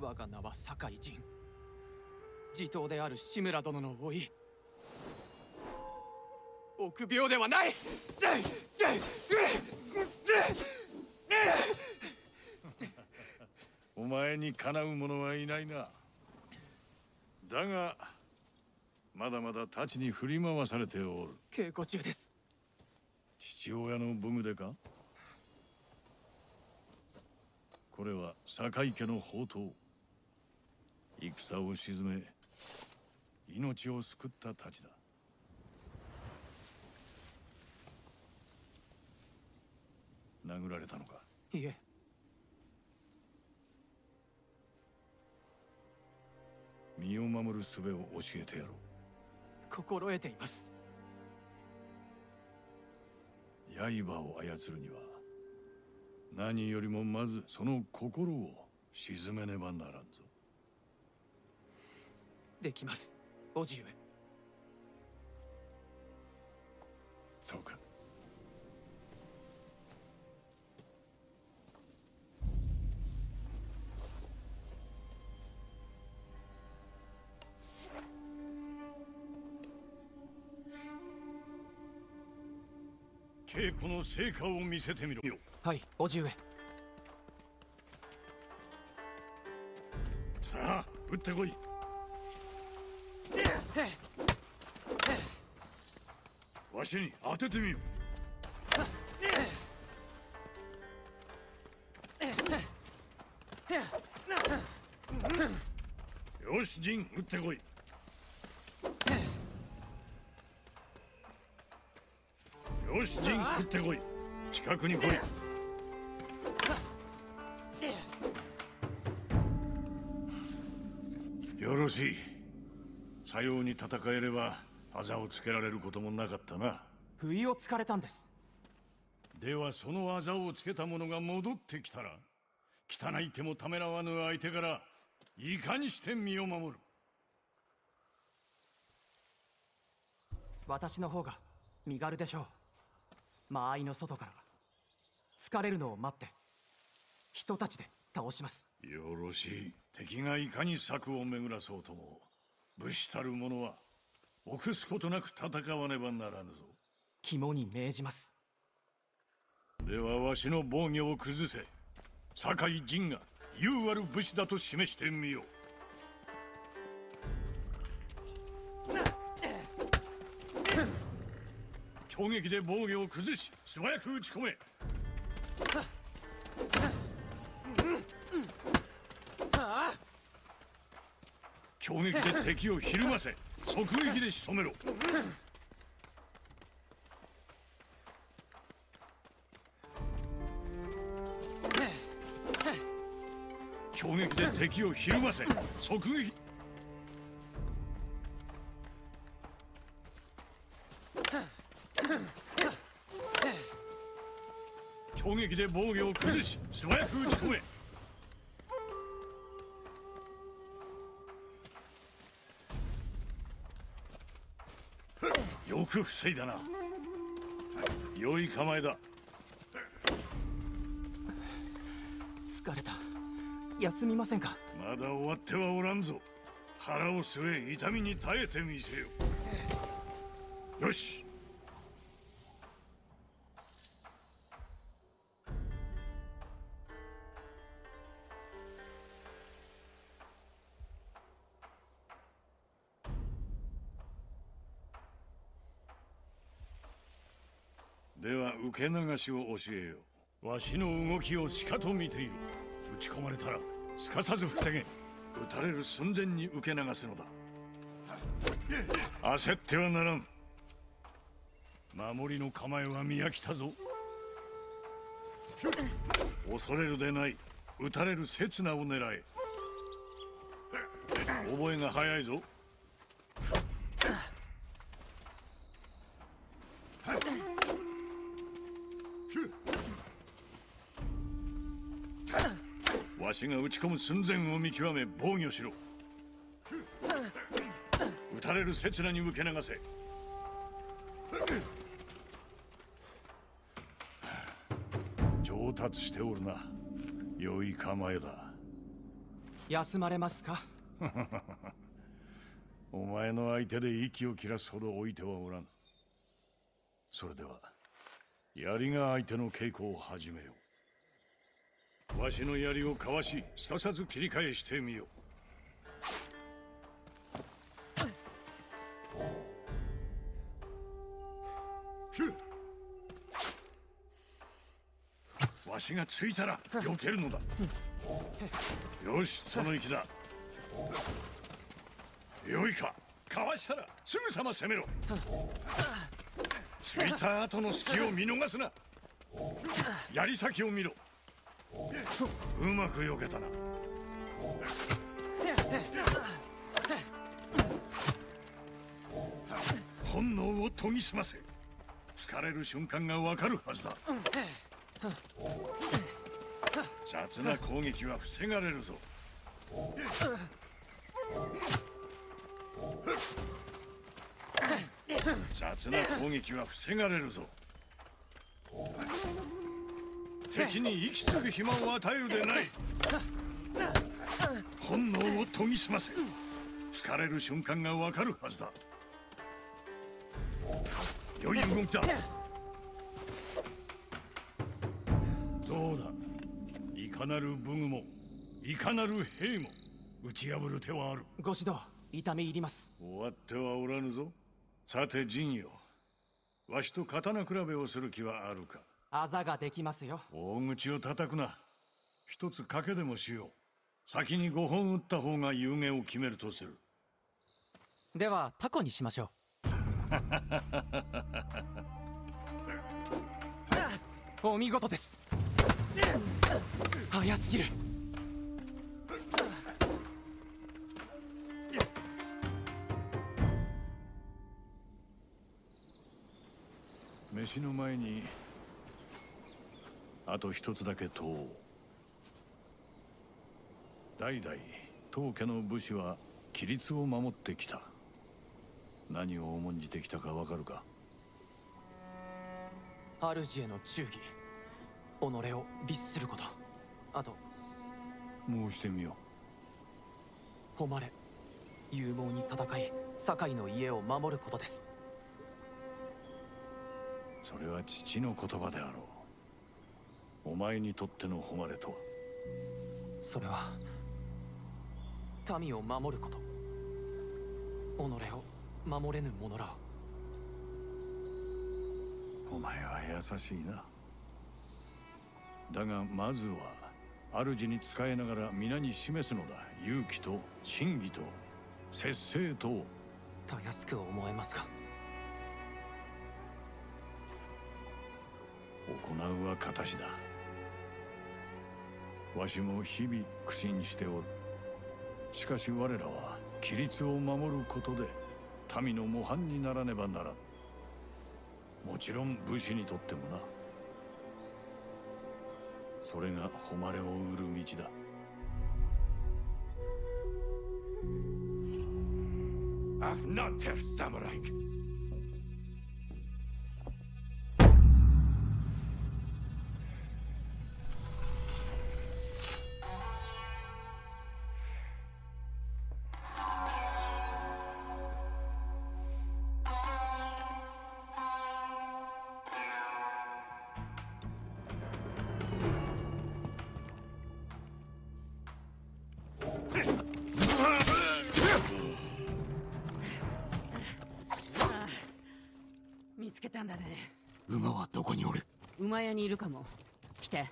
我が名は酒井仁。地頭である志村殿の甥臆病ではない。お前にかなう者はいないな。だがまだまだ太刀に振り回されておる。稽古中です。父親の武具でか？これは酒井家の宝刀戦を鎮め命を救った太刀だ。殴られたのか？いえ。身を守る術を教えてやろう。心得ています。刃を操るには何よりもまずその心を鎮めねばならんぞできます。叔父上そうか。稽古の成果を見せてみろ。よはい叔父上さあ撃ってこいわしに当ててみよよし陣撃ってこい。よし陣撃ってこい。近くに来い。よろしい。さように戦えれば技をつけられることもなかったな。不意をつかれたんです。ではその技をつけた者が戻ってきたら汚い手もためらわぬ相手からいかにして身を守る。私の方が身軽でしょう。間合いの外から。疲れるのを待って。人たちで倒します。よろしい。敵がいかに策を巡らそうとも武士たる者は臆すことなく戦わねばならぬぞ。肝に銘じます。ではわしの防御を崩せ。酒井陣が優ある武士だと示してみよう。攻撃で防御を崩し素早く打ち込め攻撃で敵をひるませ即撃で仕留めろ。攻撃で敵をひるませ即撃。攻撃で防御を崩し素早く打ち込め。よく防いだな。良い構えだ。疲れた。休みませんか？まだ終わってはおらんぞ。腹を据え痛みに耐えてみせよ。よしでは受け流しを教えよう。わしの動きをしかと見ている。打ち込まれたらすかさず防げ。撃たれる寸前に受け流すのだ。焦ってはならん。守りの構えは見飽きたぞ。恐れるでない。撃たれる刹那を狙え。覚えが早いぞわしが打ち込む寸前を見極め防御しろ。撃たれる刹那に受け流せ。上達しておるな。良い構えだ。休まれますか？お前の相手で息を切らすほど置いてはおらん。それでは槍が相手の稽古を始めよう。わしの槍をかわしすかさず切り返してみよう。わしがついたら避けるのだ。よしその息だ。よいか。かわしたらすぐさま攻めろ。ついた後の隙を見逃すな。槍先を見ろ。うまく避けたな。本能を研ぎ澄ませ。疲れる瞬間がわかるはずだ。雑な攻撃は防がれるぞ。雑な攻撃は防がれるぞ。敵に息継ぐ暇を与えるでない。本能を研ぎ澄ませ。疲れる瞬間がわかるはずだ。良い動きだ。どうだ？いかなる武具もいかなる兵も打ち破る手はある。ご指導痛み入ります。終わってはおらぬぞさて陣よ。わしと刀比べをする気はあるか？あざができますよ。大口を叩くな。一つ賭けでもしよう。先に5本打った方が有言を決めるとする。ではタコにしましょう。お見事です。早すぎる飯の前にあと一つだけ問おう。代々当家の武士は規律を守ってきた。何を重んじてきたかわかるか？主への忠義己を律すること。あと申してみよ誉れ勇猛に戦い堺の家を守ることですそれは父の言葉であろう。お前にとっての誉れとは。それは民を守ること。己を守れぬ者ら。をお前は優しいな。だがまずは主に仕えながら皆に示すのだ。勇気と真偽と節制と。たやすく思えますが行うは形だ。わしも日々苦心しておる。しかし我らは規律を守ることで民の模範にならねばならん。もちろん武士にとってもな。それが誉れを売る道だ。Afnater Samurai! 見つけたんだね。馬はどこにおる？馬屋にいるかも。来て